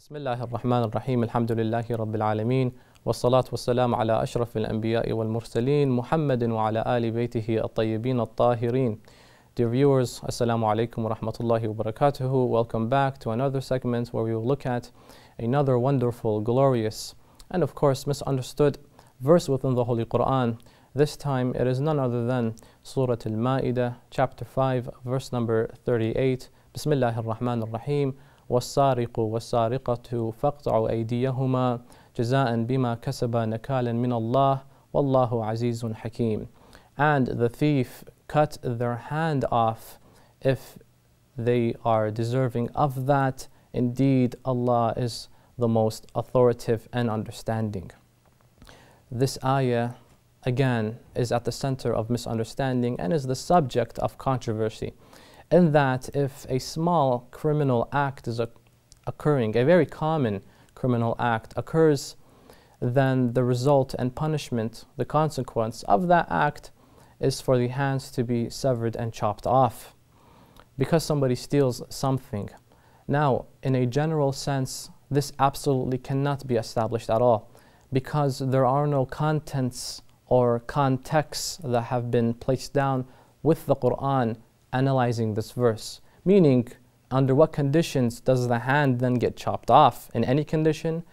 بسم الله الرحمن الرحيم الحمد لله رب العالمين والصلاة والسلام على أشرف الأنبياء والمرسلين محمد وعلى آل بيته الطيبين الطاهرين Dear viewers, Assalamu alaikum wa rahmatullahi wa barakatuhu. Welcome back to another segment where we will look at another wonderful, glorious, and of course misunderstood verse within the Holy Quran. This time it is none other than Surah Al Ma'idah, chapter 5, verse number 38. Bismillah ar-Rahman ar-Rahim. والسارق والسارقة فاقطعوا أيديهما جزاء بما كسبا نكالا من الله والله عزيز حكيم. And the thief cut their hand off if they are deserving of that. Indeed, Allah is the most authoritative and understanding. This ayah, again, is at the center of misunderstanding and is the subject of controversy. In that, if a small criminal act is occurring, a very common criminal act occurs, then the result and punishment, the consequence of that act, is for the hands to be severed and chopped off because somebody steals something. Now, in a general sense, this absolutely cannot be established at all because there are no contents or contexts that have been placed down with the Quran analyzing this verse. Meaning, under what conditions does the hand then get chopped off? In any condition?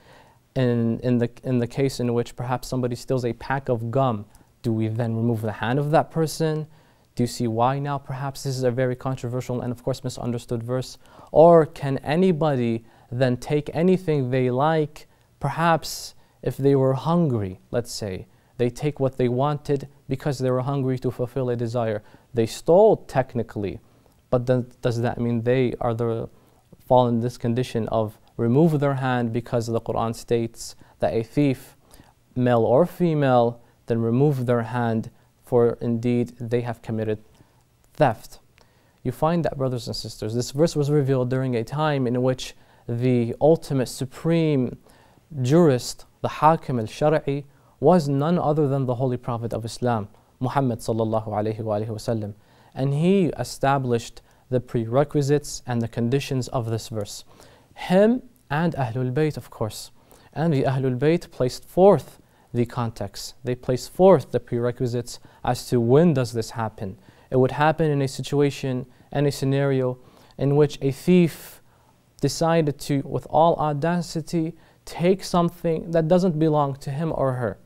In, in, the, in the case in which perhaps somebody steals a pack of gum, do we then remove the hand of that person? Do you see why now perhaps this is a very controversial and of course misunderstood verse? Or can anybody then take anything they like, perhaps if they were hungry, let's say, they take what they wanted because they were hungry to fulfill a desire. They stole technically, but then does that mean they are the fall in this condition of remove their hand because the Quran states that a thief, male or female, then remove their hand, for indeed they have committed theft. You find that, brothers and sisters, this verse was revealed during a time in which the ultimate supreme jurist, the Hakim al Shari'i, was none other than the Holy Prophet of Islam, Muhammad sallallahu alayhi wa wasallam. And he established the prerequisites and the conditions of this verse. Him and Ahlul Bayt, of course. And the Ahlul Bayt placed forth the context. They placed forth the prerequisites as to when does this happen. It would happen in a situation and a scenario in which a thief decided to, with all audacity, take something that doesn't belong to him or her.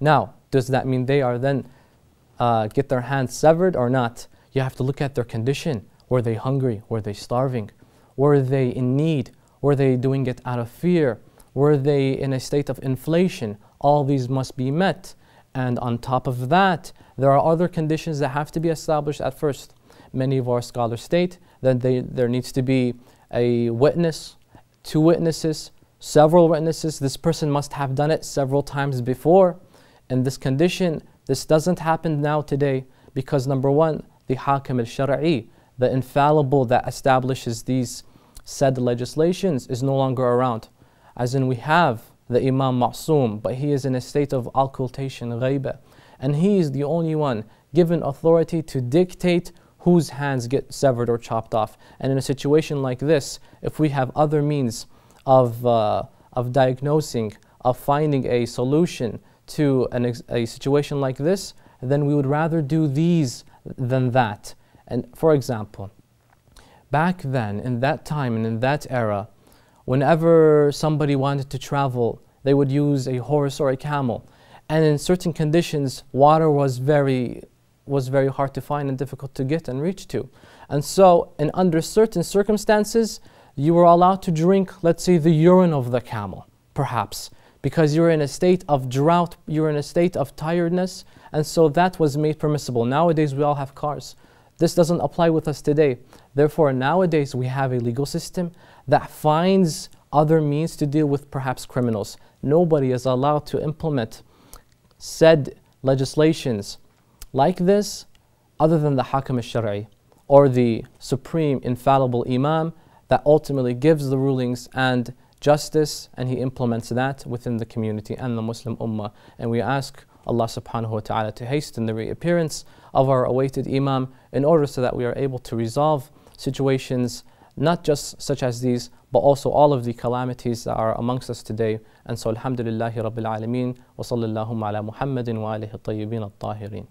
Now, does that mean they are then uh, get their hands severed or not? You have to look at their condition. Were they hungry? Were they starving? Were they in need? Were they doing it out of fear? Were they in a state of inflation? All these must be met. And on top of that, there are other conditions that have to be established at first. Many of our scholars state that they, there needs to be a witness, two witnesses, several witnesses. This person must have done it several times before. In this condition, this doesn't happen now today because number one, the Hakim al-Shari'i, the infallible that establishes these said legislations is no longer around. As in we have the Imam Ma'soom, but he is in a state of occultation, ghaiba. And he is the only one given authority to dictate whose hands get severed or chopped off. And in a situation like this, if we have other means of, uh, of diagnosing, of finding a solution to an a situation like this, then we would rather do these than that. And for example, back then, in that time and in that era, whenever somebody wanted to travel, they would use a horse or a camel. And in certain conditions, water was very, was very hard to find and difficult to get and reach to. And so, in under certain circumstances, you were allowed to drink, let's say, the urine of the camel, perhaps, because you're in a state of drought, you're in a state of tiredness, and so that was made permissible. Nowadays, we all have cars. This doesn't apply with us today. Therefore, nowadays we have a legal system that finds other means to deal with perhaps criminals. Nobody is allowed to implement said legislations like this other than the Hakim al-Shari'i or the supreme infallible Imam that ultimately gives the rulings and justice and he implements that within the community and the Muslim Ummah. And we ask Allah subhanahu wa ta'ala to hasten the reappearance of our awaited Imam in order so that we are able to resolve situations not just such as these, but also all of the calamities that are amongst us today. And so, Alhamdulillahi Rabbil Alameen, wa sallallahu ala Muhammadin wa alihi tayyibin al-tahirin.